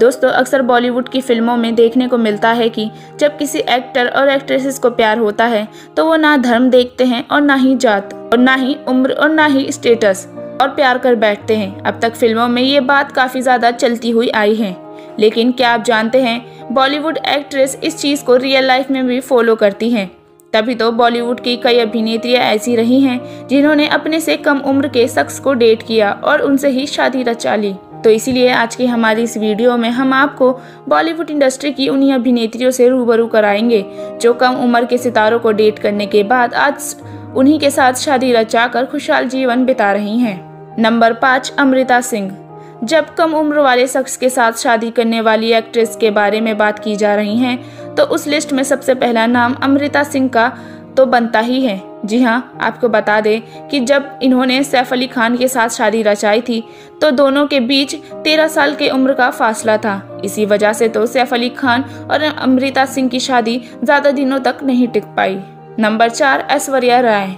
दोस्तों, अक्सर बॉलीवुड की फ़िल्मों में देखने को मिलता है कि जब किसी एक्टर और एक्ट्रेसेस को प्यार होता है तो वो ना धर्म देखते हैं और ना ही जात, और ना ही उम्र और ना ही स्टेटस और प्यार कर बैठते हैं। अब तक फ़िल्मों में ये बात काफ़ी ज़्यादा चलती हुई आई है। लेकिन क्या आप जानते हैं, बॉलीवुड एक्ट्रेस इस चीज़ को रियल लाइफ में भी फॉलो करती हैं? तभी तो बॉलीवुड की कई अभिनेत्रियाँ ऐसी रही हैं, जिन्होंने अपने से कम उम्र के शख्स को डेट किया और उनसे ही शादी रचा ली। तो इसीलिए आज की हमारी इस वीडियो में हम आपको बॉलीवुड इंडस्ट्री की उन्हीं अभिनेत्रियों से रूबरू कराएँगे, जो कम उम्र के सितारों को डेट करने के बाद आज उन्हीं के साथ शादी रचाकर खुशहाल जीवन बिता रही हैं। नंबर पाँच, अमृता सिंह। जब कम उम्र वाले शख्स के साथ शादी करने वाली एक्ट्रेस के बारे में बात की जा रही है तो उस लिस्ट में सबसे पहला नाम अमृता सिंह का तो बनता ही है। जी हाँ आपको बता दें कि जब इन्होंने सैफ अली खान के साथ शादी रचाई थी तो दोनों के बीच तेरह साल के उम्र का फासला था। इसी वजह से तो सैफ अली खान और अमृता सिंह की शादी ज़्यादा दिनों तक नहीं टिक पाई। नंबर चार, ऐश्वर्या राय।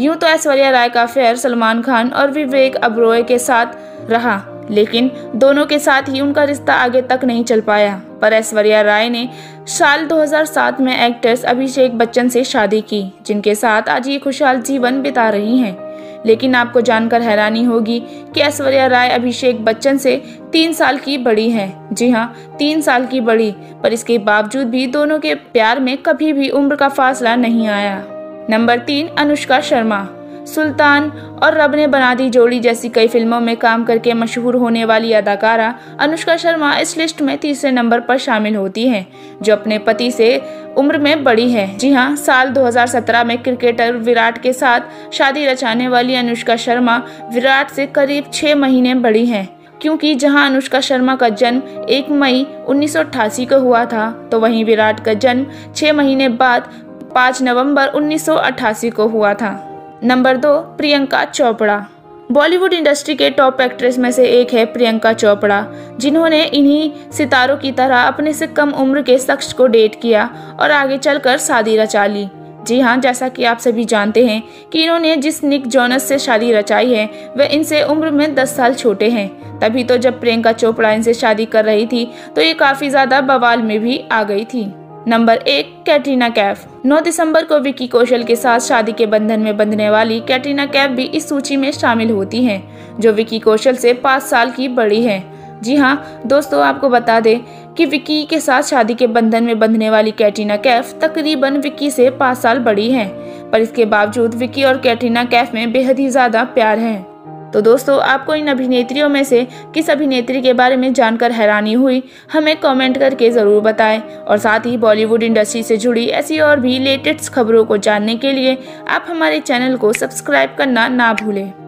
यूँ तो ऐश्वर्या राय का फेयर सलमान खान और विवेक अब्रोय के साथ रहा, लेकिन दोनों के साथ ही उनका रिश्ता आगे तक नहीं चल पाया। पर ऐश्वर्या राय ने साल 2007 में एक्ट्रेस अभिषेक बच्चन से शादी की, जिनके साथ आज ये खुशहाल जीवन बिता रही हैं। लेकिन आपको जानकर हैरानी होगी कि ऐश्वर्या राय अभिषेक बच्चन से तीन साल की बड़ी है। जी हाँ तीन साल की बड़ी, पर इसके बावजूद भी दोनों के प्यार में कभी भी उम्र का फासला नहीं आया। नंबर तीन, अनुष्का शर्मा। सुल्तान और रब ने बना दी जोड़ी जैसी कई फ़िल्मों में काम करके मशहूर होने वाली अदाकारा अनुष्का शर्मा इस लिस्ट में तीसरे नंबर पर शामिल होती हैं, जो अपने पति से उम्र में बड़ी है। जी हाँ साल 2017 में क्रिकेटर विराट के साथ शादी रचाने वाली अनुष्का शर्मा विराट से करीब छः महीने बड़ी हैं। क्योंकि जहाँ अनुष्का शर्मा का जन्म 1 मई उन्नीस सौ अट्ठासी को हुआ था तो वहीं विराट का जन्म छः महीने बाद 5 नवंबर उन्नीस सौ अट्ठासी को हुआ था। नंबर दो, प्रियंका चोपड़ा। बॉलीवुड इंडस्ट्री के टॉप एक्ट्रेस में से एक है प्रियंका चोपड़ा, जिन्होंने इन्हीं सितारों की तरह अपने से कम उम्र के शख्स को डेट किया और आगे चलकर शादी रचा ली जी हाँ जैसा कि आप सभी जानते हैं कि इन्होंने जिस निक जोनस से शादी रचाई है, वह इनसे उम्र में 10 साल छोटे हैं। तभी तो जब प्रियंका चोपड़ा इनसे शादी कर रही थी तो ये काफ़ी ज़्यादा बवाल में भी आ गई थी। नंबर एक, कैटरीना कैफ। 9 दिसंबर को विकी कौशल के साथ शादी के बंधन में बंधने वाली कैटरीना कैफ भी इस सूची में शामिल होती हैं, जो विकी कौशल से पाँच साल की बड़ी है। जी हाँ दोस्तों, आपको बता दें कि विकी के साथ शादी के बंधन में बंधने वाली कैटरीना कैफ तकरीबन विकी से पाँच साल बड़ी है, पर इसके बावजूद विकी और कैटरीना कैफ में बेहद ही ज़्यादा प्यार है। तो दोस्तों, आपको इन अभिनेत्रियों में से किस अभिनेत्री के बारे में जानकर हैरानी हुई, हमें कमेंट करके ज़रूर बताएँ। और साथ ही बॉलीवुड इंडस्ट्री से जुड़ी ऐसी और भी लेटेस्ट खबरों को जानने के लिए आप हमारे चैनल को सब्सक्राइब करना ना भूलें।